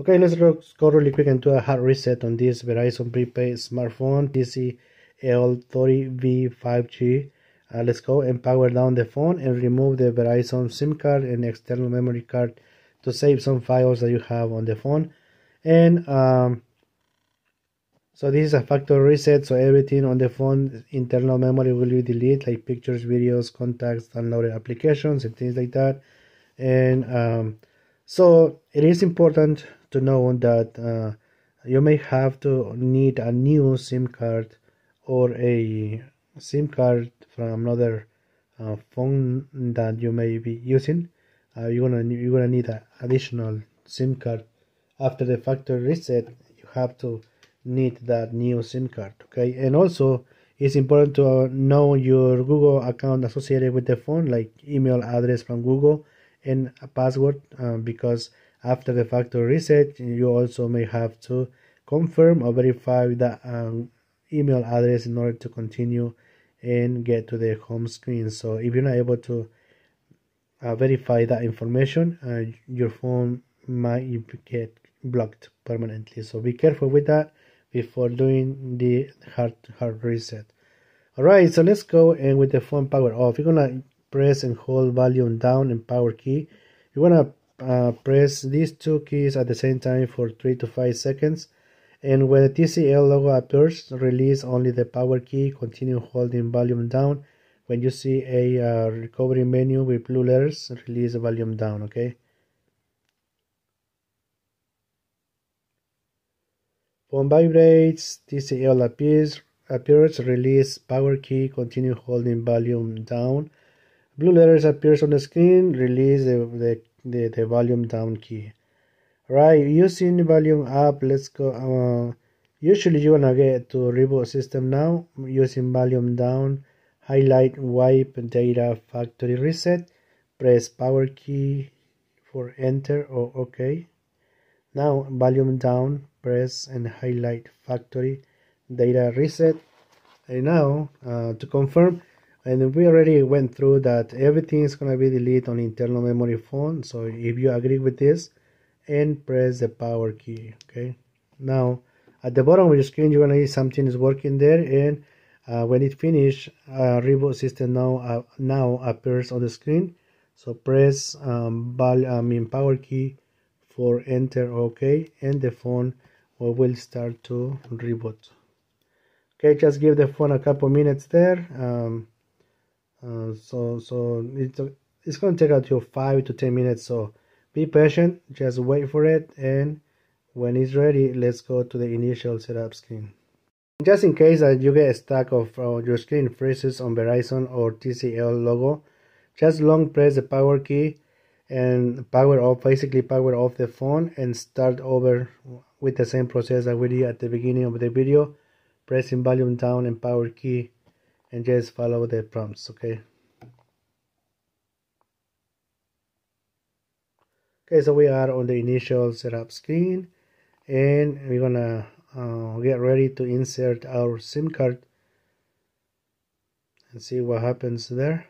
Okay, let's go really quick and do a hard reset on this Verizon prepaid smartphone TCL30V5G. Uh, let's go and power down the phone and remove the Verizon SIM card and external memory card to save some files that you have on the phone. And um, so this is a factory reset, so everything on the phone internal memory will be deleted, like pictures, videos, contacts, downloaded applications, and things like that. And um, so it is important to know that uh, you may have to need a new SIM card or a SIM card from another uh, phone that you may be using. Uh, you're gonna you're gonna need an additional SIM card after the factory reset. You have to need that new SIM card. Okay, and also it's important to know your Google account associated with the phone, like email address from Google and a password, uh, because after the factory reset, you also may have to confirm or verify the um, email address in order to continue and get to the home screen. So if you're not able to uh, verify that information, uh, your phone might get blocked permanently. So be careful with that before doing the hard hard reset. Alright, so let's go and with the phone power off. You're gonna press and hold volume down and power key. You're gonna press these two keys at the same time for 3 to 5 seconds. And when the TCL logo appears release only the power key. Continue holding volume down. When you see a uh, recovery menu with blue letters release the volume down okay? Phone vibrates TCL appears appears release power key. Continue holding volume down. Blue letters appears on the screen. Release the, the the, the volume down key right using volume up let's go uh, usually you wanna get to reboot system now using volume down highlight wipe data factory reset press power key for enter or ok now volume down press and highlight factory data reset. And now uh, to confirm and we already went through that everything is going to be deleted on internal memory phone so if you agree with this and press the power key okay? Now at the bottom of the screen you're going to see something is working there and uh, when it finish uh, reboot system now uh, now appears on the screen. So press um, I mean power key for enter ok and the phone will start to reboot. Okay just give the phone a couple minutes there um, uh, so so it's it's going to take until five to ten minutes so be patient just wait for it and when it's ready let's go to the initial setup screen. Just in case that you get stuck of uh, your screen freezes on Verizon or TCL logo just long press the power key and power off basically power off the phone and start over with the same process that we did at the beginning of the video pressing volume down and power key and just follow the prompts okay? Okay so we are on the initial setup screen and we're gonna uh, get ready to insert our SIM card and see what happens there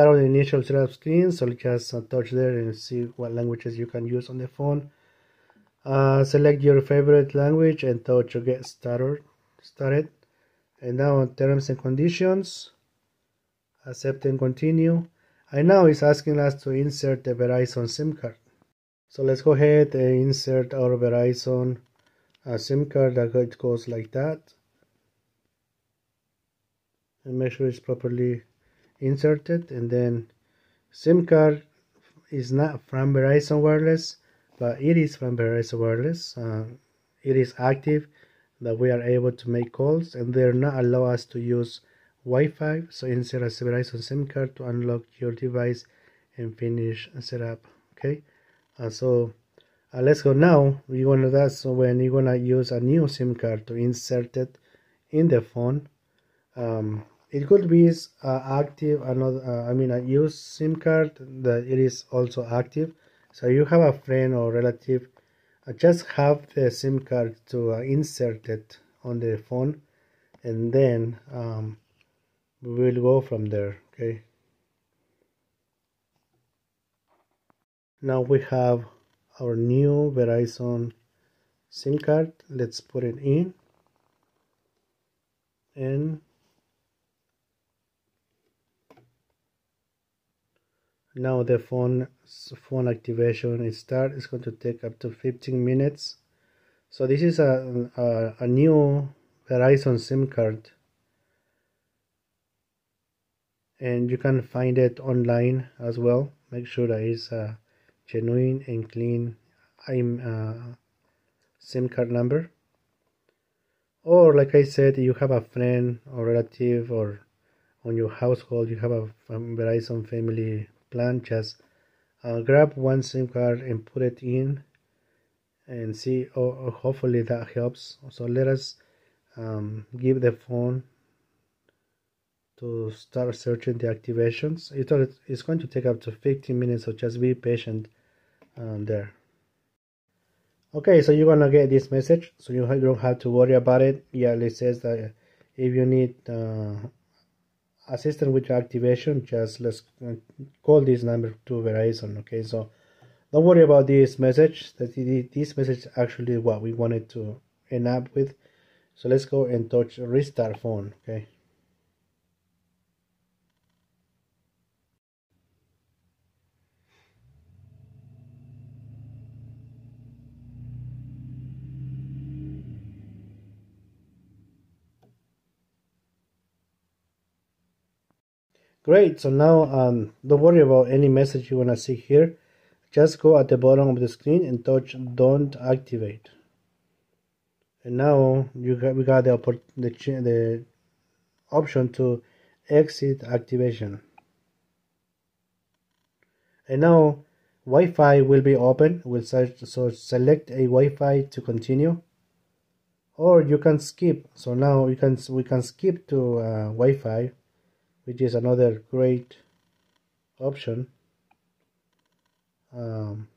are on the initial setup screen so just touch there and see what languages you can use on the phone. Uh, select your favorite language and touch to get started started. And now on terms and conditions. Accept and continue. And now it's asking us to insert the Verizon SIM card. So let's go ahead and insert our Verizon uh, SIM card that goes like that. And make sure it's properly inserted and then SIM card is not from Verizon Wireless but it is from Verizon Wireless. Uh, it is active that we are able to make calls and they're not allow us to use Wi-Fi. So insert a Verizon SIM card to unlock your device and finish setup okay? Uh, so uh, let's go now. We're gonna that's when you're gonna use a new SIM card to insert it in the phone. Um, it could be uh, active another uh, i mean a used sim card that it is also active. So you have a friend or relative uh, just have the sim card to uh, insert it on the phone and then um, we will go from there okay? Now we have our new Verizon SIM card. Let's put it in. And now the phone phone activation is start. It's going to take up to 15 minutes. So this is a, a, a new Verizon SIM card. And you can find it online as well. Make sure that it's a genuine and clean uh, SIM card number. Or like I said you have a friend or relative or on your household you have a Verizon family plan just uh, grab one SIM card and put it in and see oh, hopefully that helps. So let us um, give the phone to start searching the activations. It's going to take up to 15 minutes so just be patient um, there. Okay so you're gonna get this message so you don't have to worry about it. Yeah it says that if you need uh, assistance with your activation just let's uh, call this number to Verizon okay? So don't worry about this message. That this message actually what we wanted to end up with. So let's go and touch restart phone okay Great, so now um, don't worry about any message you want to see here. Just go at the bottom of the screen and touch don't activate. And now you got, we got the, the, the option to exit activation. And now Wi-Fi will be open. We'll search, so select a Wi-Fi to continue, or you can skip. So now you can we can skip to uh, Wi-Fi which is another great option. Um,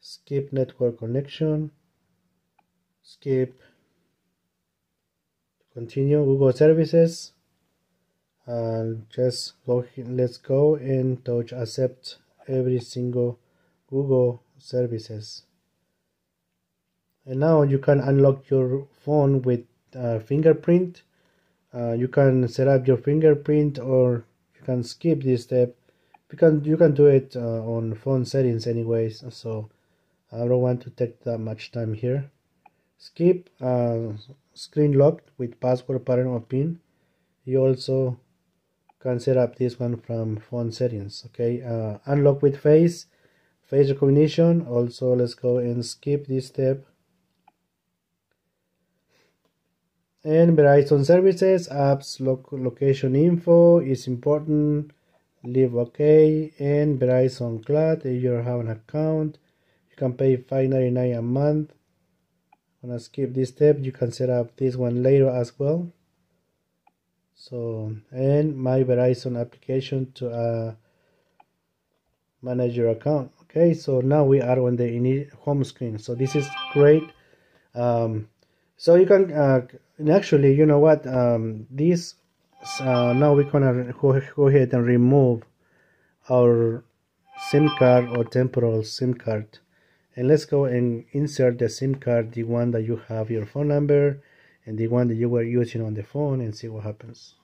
skip network connection. Skip continue Google services. And just go let's go and touch accept every single Google services. And now you can unlock your phone with uh, fingerprint uh, you can set up your fingerprint or you can skip this step. You can you can do it uh, on phone settings anyways. So I don't want to take that much time here. Skip uh, screen locked with password pattern or pin. You also can set up this one from phone settings okay? Uh, unlock with face face recognition. Also let's go and skip this step and Verizon services apps location info is important. Leave okay. And Verizon Cloud if you have an account you can pay 5.99 a month. I'm gonna skip this step you can set up this one later as well. So and my Verizon application to uh, manage your account. Okay so now we are on the home screen. So this is great. Um, so you can uh, actually you know what um, this uh, now we're gonna go, go ahead and remove our SIM card or temporal SIM card. And let's go and insert the SIM card the one that you have your phone number and the one that you were using on the phone and see what happens.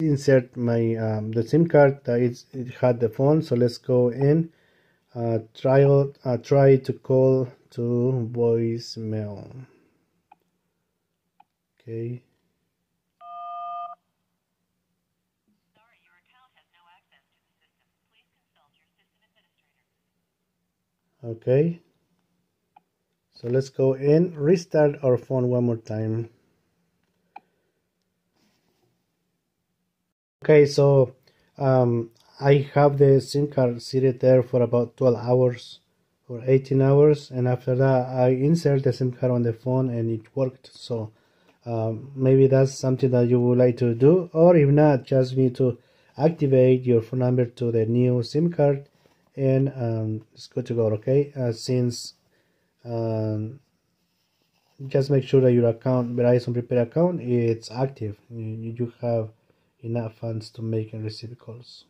Insert my um, the SIM card that it had the phone. So let's go in uh, try, uh, try to call to voicemail Okay. Okay. So let's go in, restart our phone one more time. Okay, so um, I have the SIM card seated there for about 12 hours or 18 hours and after that I insert the SIM card on the phone and it worked so um, maybe that's something that you would like to do or if not just need to activate your phone number to the new sim card and um, it's good to go okay? Uh, since um, just make sure that your account verizon prepaid account it's active. You, you have enough funds to make and receive calls.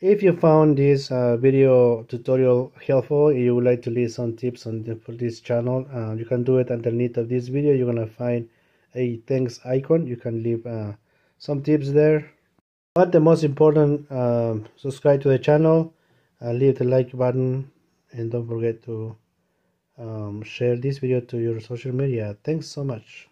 If you found this uh, video tutorial helpful, you would like to leave some tips on the, for this channel, uh, you can do it underneath of this video. You're gonna find a thanks icon. You can leave uh, some tips there. But the most important, um, subscribe to the channel, uh, leave the like button, and don't forget to um, share this video to your social media. Thanks so much.